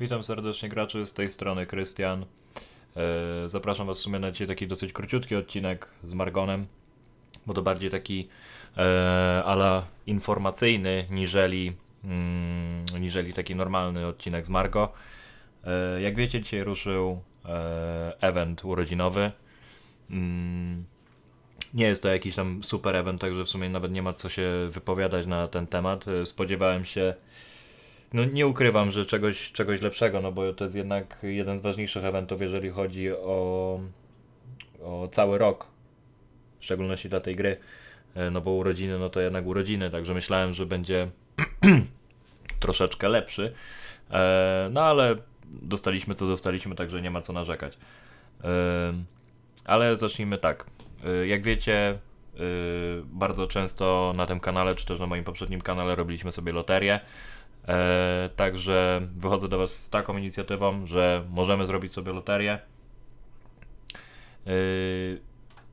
Witam serdecznie graczy, z tej strony Krystian. E, Zapraszam Was w sumie na dzisiaj taki dosyć króciutki odcinek z Margonem, bo to bardziej taki e, ala informacyjny, niżeli, mm, niżeli taki normalny odcinek z Margo. E, jak wiecie, dzisiaj ruszył event urodzinowy. Mm, nie jest to jakiś tam super event, także w sumie nawet nie ma co się wypowiadać na ten temat. Spodziewałem się no nie ukrywam, że czegoś, czegoś lepszego, no bo to jest jednak jeden z ważniejszych eventów, jeżeli chodzi o, o cały rok, w szczególności dla tej gry, E, no bo urodziny, no to jednak urodziny, także myślałem, że będzie troszeczkę lepszy, E, no ale dostaliśmy co dostaliśmy, także nie ma co narzekać. E, Ale zacznijmy tak. Jak wiecie, bardzo często na tym kanale, czy też na moim poprzednim kanale robiliśmy sobie loterię. E, także wychodzę do Was z taką inicjatywą, że możemy zrobić sobie loterię. E,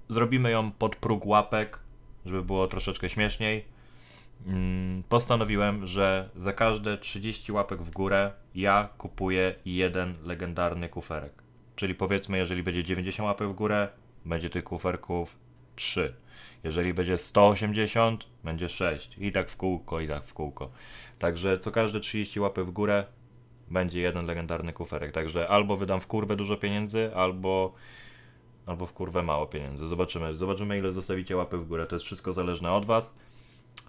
zrobimy ją pod próg łapek, żeby było troszeczkę śmieszniej. Mm, Postanowiłem, że za każde 30 łapek w górę ja kupuję jeden legendarny kuferek. Czyli powiedzmy, jeżeli będzie 90 łapek w górę, będzie tych kuferków 3. Jeżeli będzie 180, będzie 6. I tak w kółko, i tak w kółko. Także co każde 30 łapy w górę będzie jeden legendarny kuferek. Także albo wydam w kurwę dużo pieniędzy, albo, albo w kurwę mało pieniędzy. Zobaczymy. Zobaczymy, ile zostawicie łapy w górę. To jest wszystko zależne od Was.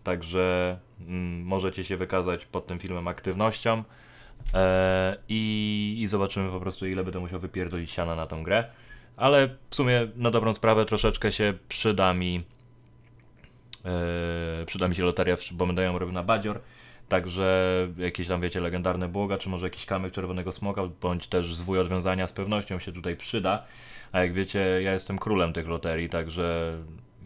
Także mm, możecie się wykazać pod tym filmem aktywnością. E, i, I zobaczymy po prostu, ile będę musiał wypierdolić siana na tą grę. Ale w sumie na dobrą sprawę troszeczkę się przyda mi e, przyda mi się loteria, bo będę ją robił na badzior. Także jakieś tam, wiecie, legendarne błoga, czy może jakiś kamyk czerwonego smoka, bądź też zwój odwiązania z pewnością się tutaj przyda. A jak wiecie, ja jestem królem tych loterii, także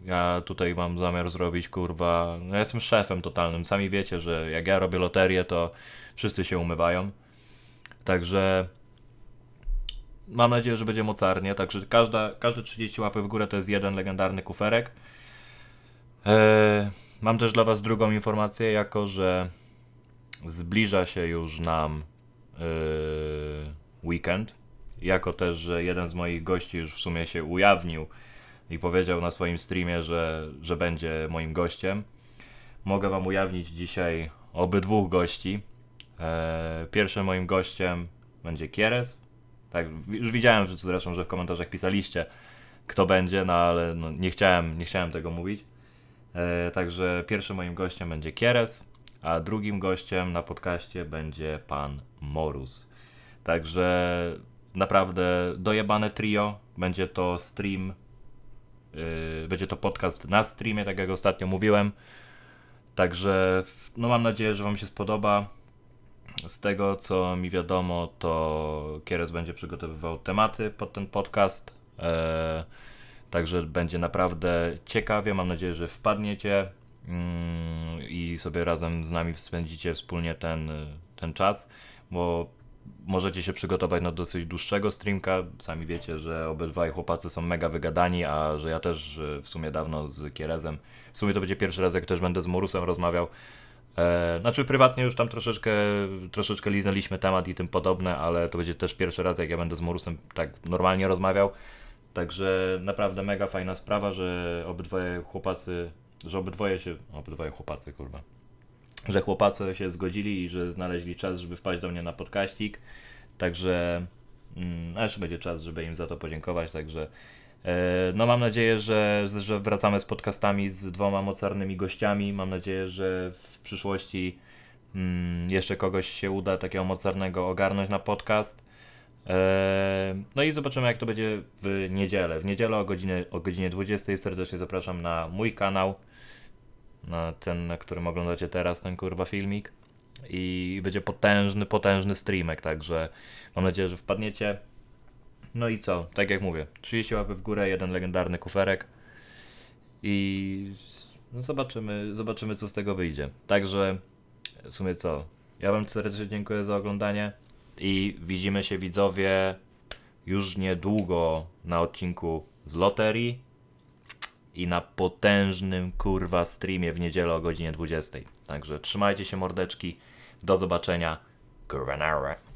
ja tutaj mam zamiar zrobić, kurwa, no ja jestem szefem totalnym. Sami wiecie, że jak ja robię loterię, to wszyscy się umywają. Także mam nadzieję, że będzie mocarnie. Także każda, każde 30 łapy w górę to jest jeden legendarny kuferek. Eee, mam też dla Was drugą informację, jako że zbliża się już nam eee, weekend. Jako też, że jeden z moich gości już w sumie się ujawnił i powiedział na swoim streamie, że, że będzie moim gościem. Mogę Wam ujawnić dzisiaj obydwóch gości. Eee, pierwszym moim gościem będzie Kieres. Tak, już widziałem że zresztą, że w komentarzach pisaliście, kto będzie, no ale no, nie, chciałem, nie chciałem tego mówić. E, także pierwszym moim gościem będzie Kieres, a drugim gościem na podcaście będzie pan Morus. Także naprawdę dojebane trio. Będzie to stream, yy, będzie to podcast na streamie, tak jak ostatnio mówiłem. Także no mam nadzieję, że Wam się spodoba. Z tego co mi wiadomo, to Kieres będzie przygotowywał tematy pod ten podcast. E, Także będzie naprawdę ciekawie. Mam nadzieję, że wpadniecie mm, i sobie razem z nami spędzicie wspólnie ten, ten czas, bo możecie się przygotować na dosyć dłuższego streamka. Sami wiecie, że obydwaj chłopacy są mega wygadani, a że ja też e, w sumie dawno z Kierezem. W sumie to będzie pierwszy raz, jak też będę z Morusem rozmawiał. E, znaczy prywatnie już tam troszeczkę, troszeczkę liznęliśmy temat i tym podobne, ale to będzie też pierwszy raz, jak ja będę z Morusem tak normalnie rozmawiał. Także naprawdę mega fajna sprawa, że obydwoje chłopacy, że obydwoje się, obydwoje chłopacy, kurwa, że chłopacy się zgodzili i że znaleźli czas, żeby wpaść do mnie na podkaścik. Także, mm, jeszcze będzie czas, żeby im za to podziękować. Także, no mam nadzieję, że, że wracamy z podcastami z dwoma mocarnymi gościami. Mam nadzieję, że w przyszłości mm, jeszcze kogoś się uda takiego mocarnego ogarnąć na podcast. Eee, No i zobaczymy, jak to będzie w niedzielę. W niedzielę o godzinie, o godzinie 20 serdecznie zapraszam na mój kanał. Na ten, na którym oglądacie teraz ten kurwa filmik. I będzie potężny, potężny streamek, także mam nadzieję, że wpadniecie. No i co? Tak jak mówię, 30 łapy w górę, jeden legendarny kuferek. I no zobaczymy, zobaczymy, co z tego wyjdzie. Także w sumie co? Ja Wam serdecznie dziękuję za oglądanie i widzimy się widzowie już niedługo na odcinku z loterii i na potężnym kurwa streamie w niedzielę o godzinie 20. Także trzymajcie się mordeczki. Do zobaczenia. Kurwa nara.